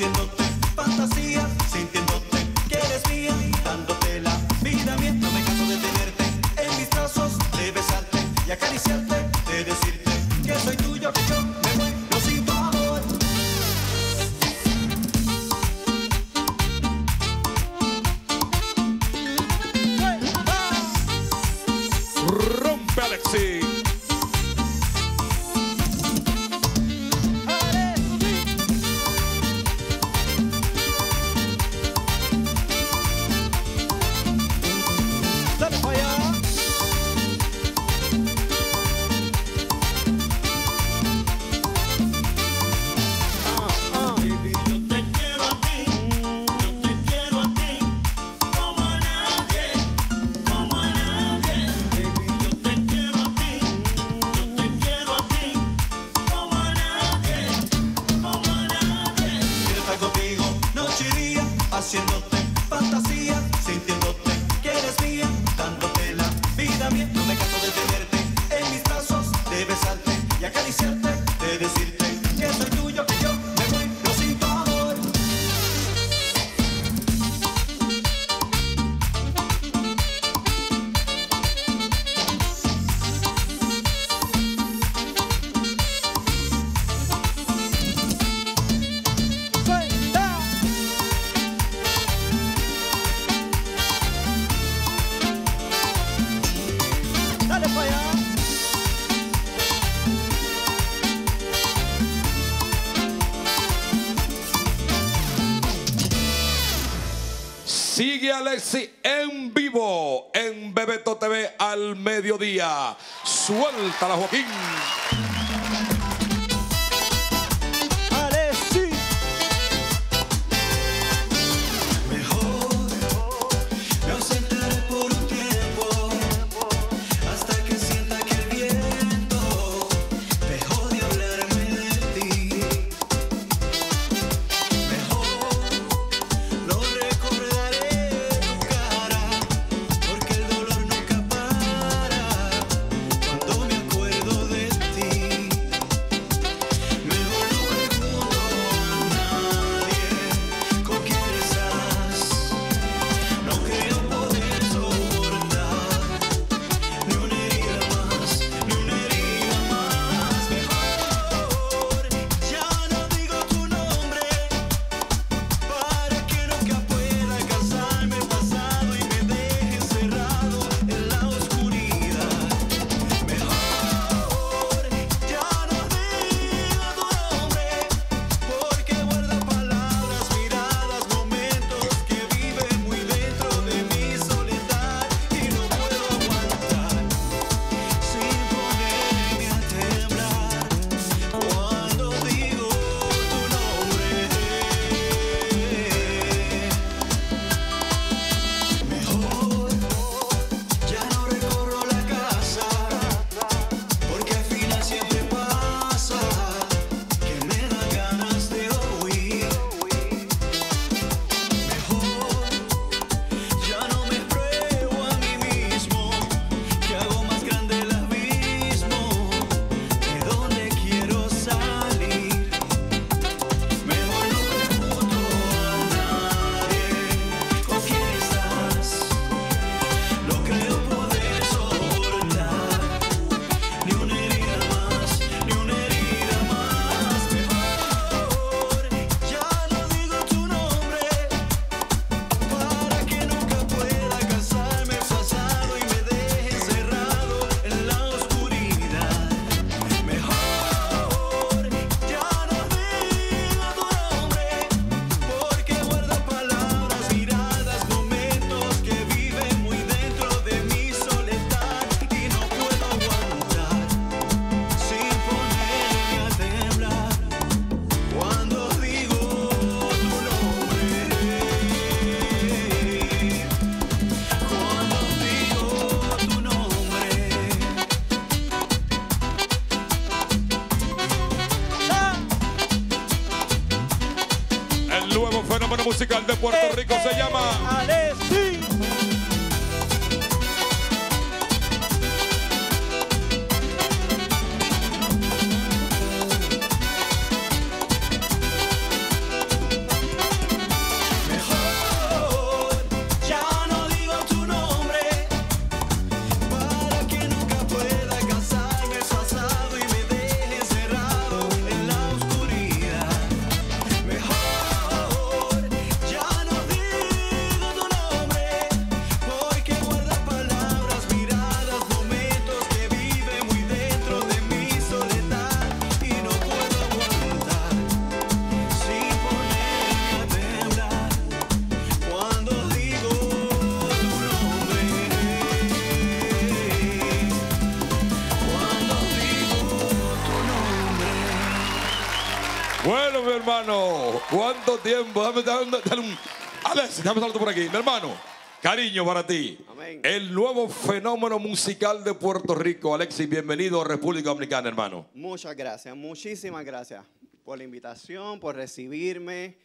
haciendo Sigue Alexi en vivo en Bebeto TV al mediodía. Suéltala, Joaquín. de Puerto Rico se llama. ¿Cuánto tiempo? Dame, dame- dale un... Alex, déjame saludar por aquí. Mi hermano, cariño para ti. Amén. El nuevo fenómeno musical de Puerto Rico. Alexis, bienvenido a República Dominicana, hermano. Muchas gracias, muchísimas gracias por la invitación, por recibirme.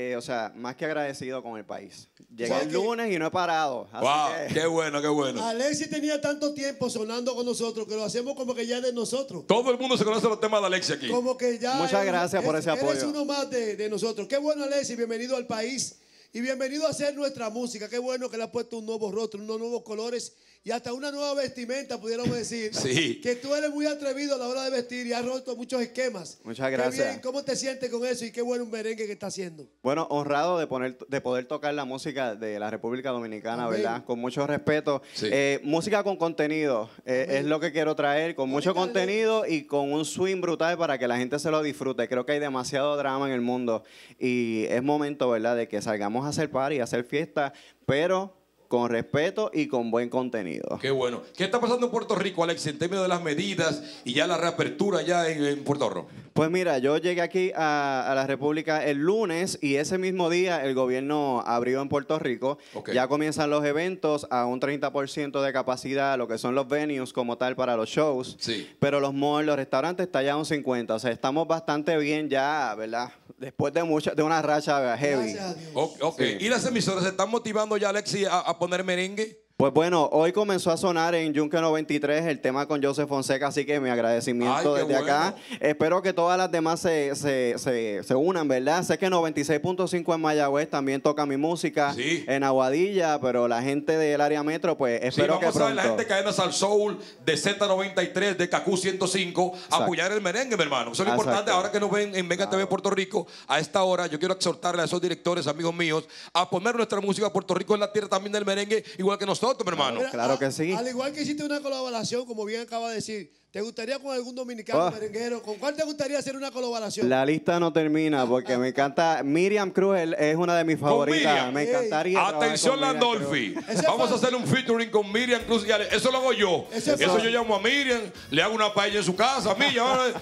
Eh, o sea, más que agradecido con el país. Llegué ¿Sabes el lunes y no he parado. Así wow, que- qué bueno, qué bueno. Alexis tenía tanto tiempo sonando con nosotros que lo hacemos como que ya es de nosotros. Todo el mundo se conoce los temas de Alexis aquí. Como que ya. Muchas gracias por es- ese Eres apoyo. uno más de, de nosotros. Qué bueno, Alexis. Bienvenido al país. Y bienvenido a hacer nuestra música. Qué bueno que le has puesto un nuevo rostro, unos nuevos colores y hasta una nueva vestimenta, pudiéramos decir. Sí. Que tú eres muy atrevido a la hora de vestir y has roto muchos esquemas. Muchas Qué gracias. bien. ¿Cómo te sientes con eso? Y qué bueno un merengue que está haciendo. Bueno, honrado de, poner, de poder tocar la música de la República Dominicana, Amén. ¿verdad? Con mucho respeto. Sí. Eh, música con contenido eh, es lo que quiero traer, con mucho contenido y con un swing brutal para que la gente se lo disfrute. Creo que hay demasiado drama en el mundo y es momento, ¿verdad?, de que salgamos a hacer party, a hacer fiesta, pero con respeto y con buen contenido. Qué bueno. ¿Qué está pasando en Puerto Rico, Alexis, en términos de las medidas y ya la reapertura ya en, en Puerto Rico? Pues mira, yo llegué aquí a, a la República el lunes y ese mismo día el gobierno abrió en Puerto Rico. Ok. Ya comienzan los eventos a un 30% de capacidad, lo que son los venues como tal para los shows. Sí. Pero los malls, los restaurantes está ya a un 50%. O sea, estamos bastante bien ya, ¿verdad? Después de mucha, de una racha heavy. Gracias a Dios. O- ok. Sí. ¿Y las emisoras se están motivando ya, Alexis, a, a poner merengue? Pues bueno, hoy comenzó a sonar en Yunque 93 el tema con Joseph Fonseca, así que mi agradecimiento Ay, desde acá. Espero que todas las demás se, se, se, se unan, ¿verdad? Sé que 96.5 en Mayagüez también toca mi música, Sí. en Aguadilla, pero la gente del área metro, pues Sí, espero vamos que a ver la gente cadenas al Soul de Z93, de KQ 105, Exacto. apoyar el merengue, mi hermano. Eso es lo Exacto. importante. Ahora que nos ven en Venga TV Puerto Rico, a esta hora, yo quiero exhortarle a esos directores, amigos míos, a poner nuestra música. Puerto Rico en la tierra también del merengue, igual que nosotros, mi hermano. Mira, Claro a- que sí. Al igual que hiciste una colaboración, como bien acaba de decir, ¿te gustaría con algún dominicano Oh. merenguero? ¿Con cuál te gustaría hacer una colaboración? La lista no termina porque me encanta. Miriam Cruz es una de mis favoritas. Me encantaría. Atención, Landolfi. Vamos a hacer un featuring con Miriam Cruz y Ale. Eso lo hago yo. Ese Eso yo llamo a Miriam, le hago una paella en su casa, a mí,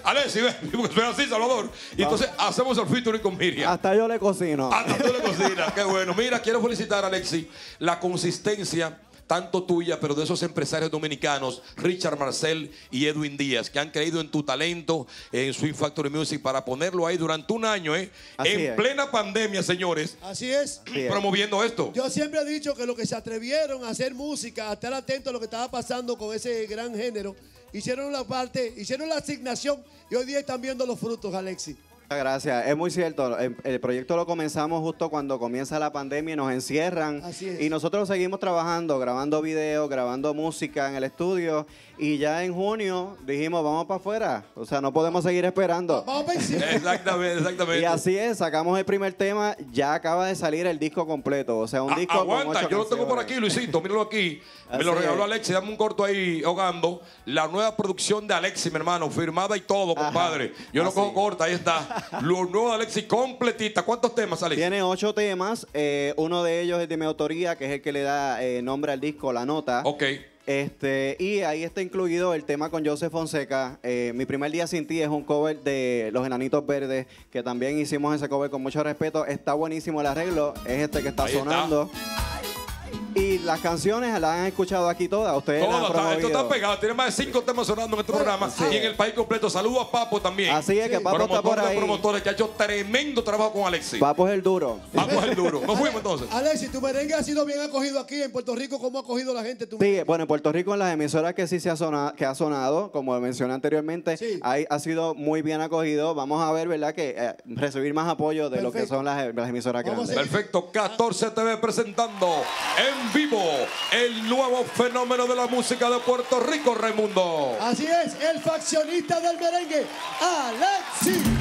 Alexis, ve, porque soy así, Salvador. Y entonces hacemos el featuring con Miriam. Hasta yo le cocino. Hasta tú le cocinas, qué bueno. Mira, quiero felicitar a Alexi la consistencia tanto tuya, pero de esos empresarios dominicanos, Richard Marcel y Edwin Díaz, que han creído en tu talento en Swing Factory Music para ponerlo ahí durante un año, ¿eh? Así en es. plena pandemia, señores, Así es. Así es. promoviendo esto. Yo siempre he dicho que los que se atrevieron a hacer música, a estar atentos a lo que estaba pasando con ese gran género, hicieron la parte, hicieron la asignación y hoy día están viendo los frutos, Alexis. Muchas Gracias, es muy cierto. El, el proyecto lo comenzamos justo cuando comienza la pandemia y nos encierran. Así es. Y nosotros seguimos trabajando, grabando videos, grabando música en el estudio. Y ya en junio dijimos, vamos para afuera. O sea, no podemos seguir esperando. Vamos para encima. Exactamente, exactamente. Y así es, sacamos el primer tema, ya acaba de salir el disco completo. O sea, un A- disco con Ah, aguanta, ocho yo lo tengo por aquí. Luisito, míralo aquí. Me Así lo regaló. Alexi, dame un corto ahí ahogando. La nueva producción de Alexi, mi hermano, firmada y todo, compadre. Yo lo cojo corta, ahí está. Lo nuevo de Alexi, completita. ¿Cuántos temas, Alexi? Tiene ocho temas, eh, uno de ellos es de mi autoría, que es el que le da eh, nombre al disco, La Nota. Ok. Este, y ahí está incluido el tema con Joseph Fonseca. Eh, Mi primer día sin ti es un cover de Los Enanitos Verdes, que también hicimos ese cover con mucho respeto. Está buenísimo el arreglo, es este que está Ahí está. sonando. Y las canciones las han escuchado aquí todas. Ustedes las han Todo está, esto promovido. está pegado. Tiene más de cinco temas sonando en este programa Sí. y en el país completo. Saludos a Papo también. Así es que Papo está por Promotor de ahí. promotores que ha hecho tremendo trabajo con Alexi. Papo es el duro. Vamos el duro. Nos fuimos entonces. Alexis, tu merengue ha sido bien acogido aquí en Puerto Rico. ¿Cómo ha acogido la gente tu Sí, bueno, en Puerto Rico en las emisoras que sí se ha sonado, que ha sonado, como mencioné anteriormente, Sí. ahí ha sido muy bien acogido. Vamos a ver, ¿verdad? Que eh, recibir más apoyo de lo que Perfecto. son las, las emisoras Vamos a grandes. Perfecto, 14 TV presentando en vivo el nuevo fenómeno de la música de Puerto Rico, Raimundo. Así es, el faccionista del merengue, Alexis.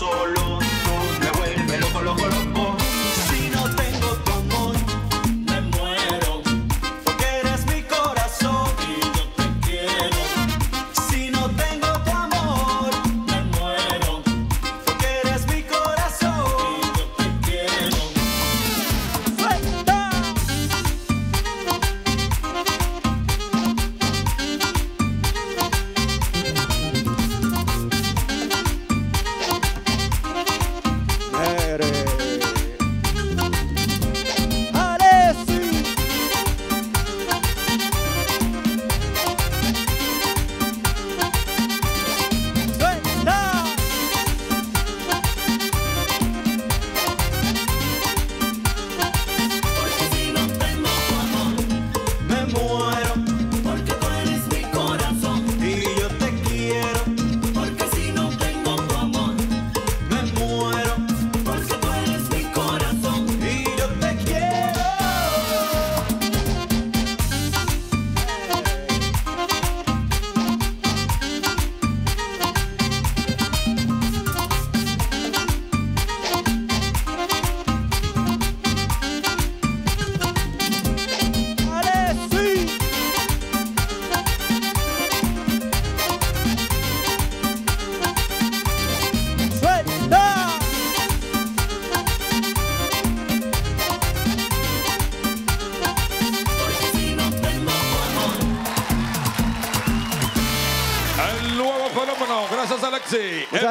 Estamos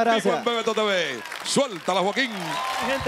Muchas gracias. en Bebeto TV. Suéltala, Joaquín.